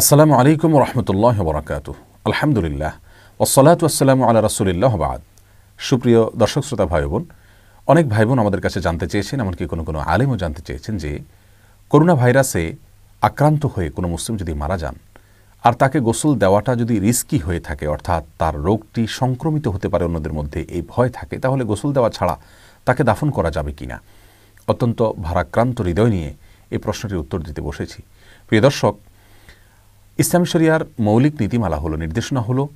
আসসালামু আলাইকুম রহমতুল্লাহ বরাকাত আলহামদুলিল্লাহ। ওসলাত আসসালামু আল্লাহ রসুলিল্লাহ বাদ। সুপ্রিয় দর্শক, শ্রোতা ভাই বোন অনেক ভাই বোন আমাদের কাছে জানতে চেয়েছেন, এমনকি কোনো কোনো আলেমও জানতে চেয়েছেন যে, করোনা ভাইরাসে আক্রান্ত হয়ে কোনো মুসলিম যদি মারা যান, আর তাকে গোসল দেওয়াটা যদি রিস্কি হয়ে থাকে, অর্থাৎ তার রোগটি সংক্রমিত হতে পারে অন্যদের মধ্যে, এই ভয় থাকে, তাহলে গোসল দেওয়া ছাড়া তাকে দাফন করা যাবে কি না? অত্যন্ত ভারাক্রান্ত হৃদয় নিয়ে এই প্রশ্নটির উত্তর দিতে বসেছি। প্রিয় দর্শক ইসলামী শরিয়ার মৌলিক নীতিমালা হলো, নির্দেশনা হলো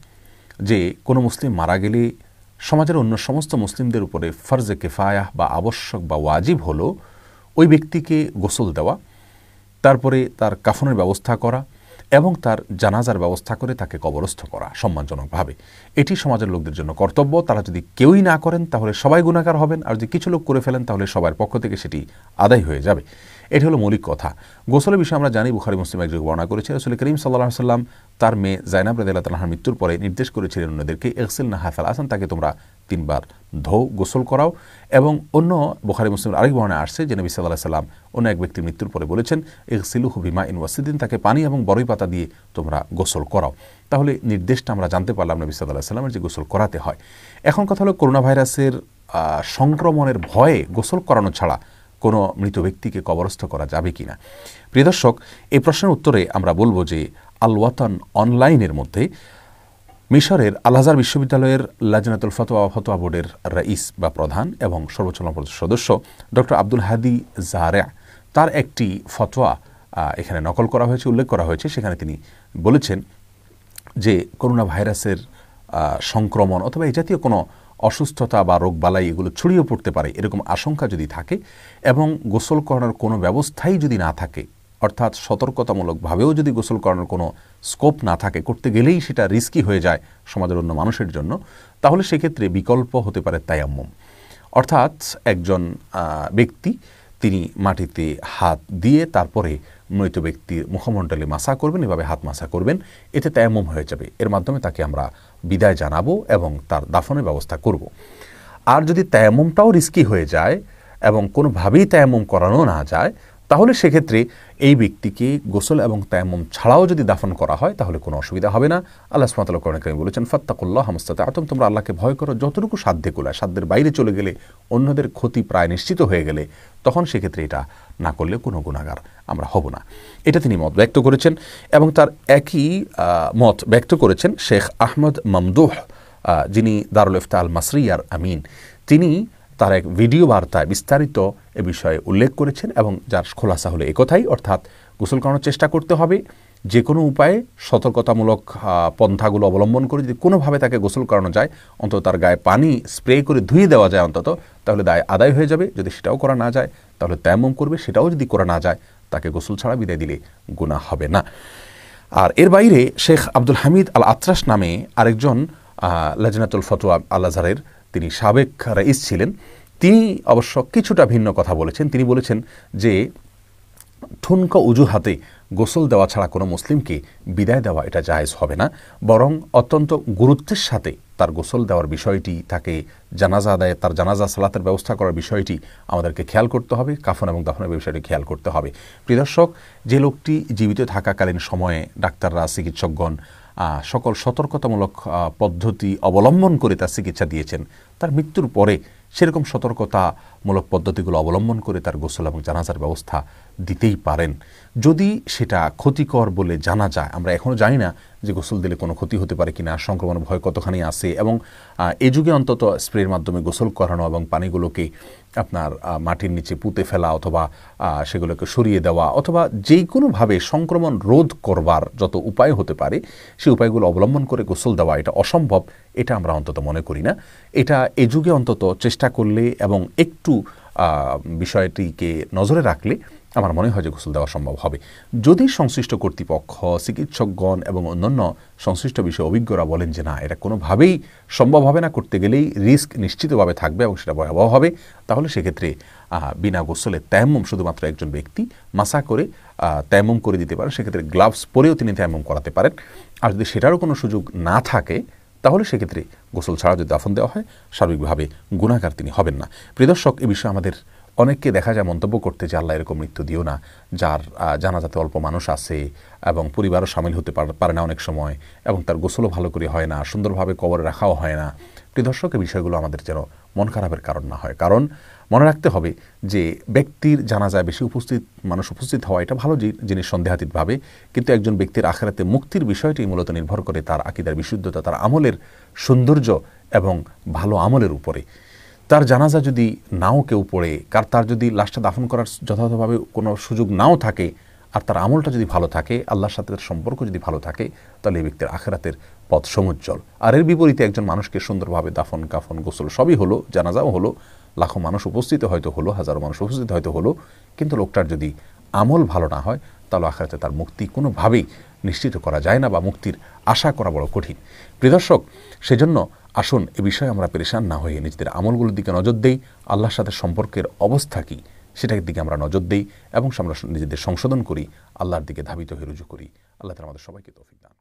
যে কোনো মুসলিম মারা গেলে সমাজের অন্য সমস্ত মুসলিমদের উপরে ফরজে কেফায়াহ বা আবশ্যক বা ওয়াজিব হলো ওই ব্যক্তিকে গোসল দেওয়া, তারপরে তার কাফনের ব্যবস্থা করা এবং তার জানাজার ব্যবস্থা করে তাকে কবরস্থ করা সম্মানজনকভাবে। এটি সমাজের লোকদের জন্য কর্তব্য। তারা যদি কেউই না করেন, তাহলে সবাই গুণাকার হবেন। আর যদি কিছু লোক করে ফেলেন, তাহলে সবার পক্ষ থেকে সেটি আদায় হয়ে যাবে। এটি হলো মৌলিক কথা। গোসলের বিষয়ে আমরা জানি বুখারি, মুসলিম একযোগ বর্ণনা করেছে, রসুল করিম সাল্লাহ সাল্লাম তার মেয়ে জাইনাব রাদিল্লাহ তালাহার মৃত্যুর পরে নির্দেশ করেছিলেন অন্যদেরকে এক্সেল না হাফাল আসান, তাকে তোমরা তিনবার ধৌ গোসল করাও। এবং অন্য বুখারি মুসলিম আরেক বর্ণে আসছে যে নবী সাল্লাহ সাল্লাম অন্য এক ব্যক্তির মৃত্যুর পরে বলেছেন এক্সিলু হুবিমা ইন ওয়াসিদিন, তাকে পানি এবং বড়ই পাতা দিয়ে তোমরা গোসল করাও। তাহলে নির্দেশটা আমরা জানতে পারলাম নবী সাল্লাহ সাল্লামের যে গোসল করাতে হয়। এখন কথা হলো করোনা ভাইরাসের সংক্রমণের ভয়ে গোসল করানো ছাড়া কোনো মৃত ব্যক্তিকে কবরস্থ করা যাবে কি না প্রিয় দর্শক এই প্রশ্নের উত্তরে আমরা বলব যে আল ওয়াতন অনলাইনের মধ্যে মিশরের আলহাজার বিশ্ববিদ্যালয়ের লাজনাতুল ফতোয়া ফতোয়া বোর্ডের রাইস বা প্রধান এবং সর্বোচ্চ সদস্য ডক্টর আব্দুল হাদি জাহারে তার একটি ফতোয়া এখানে নকল করা হয়েছে, উল্লেখ করা হয়েছে। সেখানে তিনি বলেছেন যে করোনা ভাইরাসের সংক্রমণ অথবা এই জাতীয় কোনো অসুস্থতা বা রোগবালাই এগুলো ছড়িয়ে পড়তে পারে, এরকম আশঙ্কা যদি থাকে এবং গোসল করানোর কোনো ব্যবস্থাই যদি না থাকে, অর্থাৎ সতর্কতামূলকভাবেও যদি গোসল করানোর কোনো স্কোপ না থাকে, করতে গেলেই সেটা রিস্কি হয়ে যায় সমাজের অন্য মানুষের জন্য, তাহলে সেক্ষেত্রে বিকল্প হতে পারে তায়াম্মম। অর্থাৎ একজন ব্যক্তি তিনি মাটিতে হাত দিয়ে তারপরে মৃত ব্যক্তির মুখমণ্ডলে মাসা করবেন, এভাবে হাত মাসা করবেন, এতে তেমম হয়ে যাবে এর মাধ্যমে তাকে আমরা বিদায় জানাব এবং তার দাফনের ব্যবস্থা করব। আর যদি তেমমটাও রিস্কি হয়ে যায় এবং কোনোভাবেই তেমম করানো না যায় তাহলে সেক্ষেত্রে এই ব্যক্তিকে গোসল এবং তায়াম্মম ছাড়াও যদি দাফন করা হয়, তাহলে কোনো অসুবিধা হবে না। আল্লাহ সুমাতাল্লাহ করণকারী বলেছেন, ফাত্তাকুল্লাহ হামস্তাতে আতম তোমরা আল্লাহকে ভয় করো, যতটুকু সাধ্যে কোলায়, সাধ্যের বাইরে চলে গেলে অন্যদের ক্ষতি প্রায় নিশ্চিত হয়ে গেলে, তখন সেক্ষেত্রে এটা না করলে কোনো গুণাগার আমরা হব না। এটা তিনি মত ব্যক্ত করেছেন এবং তার একই মত ব্যক্ত করেছেন শেখ আহমদ মামদুহ যিনি দারুল ইফতা আল মাসরিয়ার আমিন। তিনি তার এক ভিডিও বার্তায় বিস্তারিত এ বিষয়ে উল্লেখ করেছেন এবং যার খোলাসা হলো একথাই অর্থাৎ গোসল করানোর চেষ্টা করতে হবে। যে কোনো উপায়ে সতর্কতামূলক পন্থাগুলো অবলম্বন করে যদি কোনোভাবে তাকে গোসল করানো যায়, অন্তত তার গায়ে পানি স্প্রে করে ধুয়ে দেওয়া যায় অন্তত, তাহলে দায় আদায় হয়ে যাবে। যদি সেটাও করা না যায়, তাহলে তেমন করবে। সেটাও যদি করা না যায়, তাকে গোসল ছাড়া বিদায় দিলে গুণা হবে না। আর এর বাইরে শেখ আব্দুল হামিদ আল আত্রাস নামে আরেকজন লাজনাতুল ফতোয়া আল আজহারের তিনি সাবেক রাইস ছিলেন, তিনি অবশ্য কিছুটা ভিন্ন কথা বলেছেন। তিনি বলেছেন যে, ঠুনকা উজুহাতে গোসল দেওয়া ছাড়া কোনো মুসলিমকে বিদায় দেওয়া এটা জায়েজ হবে না। বরং অত্যন্ত গুরুত্বের সাথে তার গোসল দেওয়ার বিষয়টি, তাকে জানাজা আদায় তার জানাজা সালাতের ব্যবস্থা করার বিষয়টি আমাদেরকে খেয়াল করতে হবে, কাফন এবং দাফনের বিষয়টি খেয়াল করতে হবে। প্রিদর্শক যে লোকটি জীবিত থাকাকালীন সময়ে ডাক্তাররা, চিকিৎসকগণ সকল সতর্কতামূলক পদ্ধতি অবলম্বন করে তার চিকিৎসা দিয়েছেন। তার মৃত্যুর পরে সেরকম সতর্কতামূলক পদ্ধতিগুলো অবলম্বন করে তার গোসল এবং জানাজার ব্যবস্থা দিতেই পারেন। যদি সেটা ক্ষতিকর বলে জানা যায়, আমরা এখনও জানি না যে গোসল দিলে কোনো ক্ষতি হতে পারে কিনা, সংক্রমণ ভয় কতখানি আসে এবং এ যুগে অন্তত স্প্রের মাধ্যমে গোসল করানো এবং পানিগুলোকে আপনার মাটির নিচে পুঁতে ফেলা অথবা সেগুলোকে সরিয়ে দেওয়া অথবা যেই কোনোভাবে সংক্রমণ রোধ করবার যত উপায় হতে পারে সেই উপায়গুলো অবলম্বন করে গোসল দেওয়া এটা অসম্ভব, এটা আমরা অন্তত মনে করি না। এটা এ যুগে অন্তত চেষ্টা করলে এবং একটু বিষয়টিকে নজরে রাখলে আমার মনে হয় যে গোসল দেওয়া সম্ভব হবে। যদি সংশ্লিষ্ট কর্তৃপক্ষ, চিকিৎসকগণ এবং অন্যান্য সংশ্লিষ্ট বিষয়ে অভিজ্ঞরা বলেন যে না, এটা কোনোভাবেই সম্ভব হবে না, করতে গেলেই রিস্ক নিশ্চিতভাবে থাকবে এবং সেটা ভয়াবহ হবে, তাহলে সেক্ষেত্রে বিনা গোসলে তেমম শুধুমাত্র একজন ব্যক্তি মাসা করে তেমম করে দিতে পারেন, সেক্ষেত্রে গ্লাভস পরেও তিনি তেমম করাতে পারেন। আর যদি সেটারও কোনো সুযোগ না থাকে, তাহলে সেক্ষেত্রে গোসল ছাড়া যদি দাফন দেওয়া হয়, সার্বিকভাবে গুণাগার তিনি হবেন না। প্রিদর্শক এ বিষয়ে আমাদের অনেককে দেখা যায় মন্তব্য করতে যে আল্লাহ এরকম মৃত্যু দিও না, যার জানাজাতে অল্প মানুষ আছে এবং পরিবারও সামিল হতে পারে না অনেক সময় এবং তার গোসলও ভালো করে হয় না, সুন্দরভাবে কবরে রাখাও হয় না। প্রিয় দর্শক এই বিষয়গুলো আমাদের যেন মন খারাপের কারণ না হয়। কারণ মনে রাখতে হবে যে ব্যক্তির জানাজায় বেশি উপস্থিত, মানুষ উপস্থিত হওয়া এটা ভালো জিনিস সন্দেহাতীতভাবে। কিন্তু একজন ব্যক্তির আখেরাতে মুক্তির বিষয়টি মূলত নির্ভর করে তার আকিদার বিশুদ্ধতা, তার আমলের সৌন্দর্য এবং ভালো আমলের উপরে। তার জানাজা যদি নাও কেউ পড়ে, কার তার যদি লাশটা দাফন করার যথাযথভাবে কোনো সুযোগ নাও থাকে, আর তার আমলটা যদি ভালো থাকে, আল্লাহর সাথে তার সম্পর্ক যদি ভালো থাকে, তাহলে এই ব্যক্তির আখেরাতের পথ সমুজ্জ্বল। আর এর বিপরীতে একজন মানুষকে সুন্দরভাবে দাফন, কাফন, গোসল সবই হলো, জানাজাও হলো, লাখো মানুষ উপস্থিত হয়তো হলো, হাজারো মানুষ উপস্থিত হয়তো হলো, কিন্তু লোকটার যদি আমল ভালো না হয়, তাহলে আখেরাতে তার মুক্তি কোনোভাবেই নিশ্চিত করা যায় না বা মুক্তির আশা করা বড় কঠিন। প্রিয়দর্শক সেজন্য আসুন, এ বিষয়ে আমরা পেরেশান না হয়ে নিজেদের আমলগুলোর দিকে নজর দেই। আল্লাহর সাথে সম্পর্কের অবস্থা কী, সেটার দিকে আমরা নজর দিই এবং আমরা নিজেদের সংশোধন করি, আল্লাহর দিকে ধাবিত হয়ে রুজু করি। আল্লাহ তালা আমাদের সবাইকে তৌফিক দান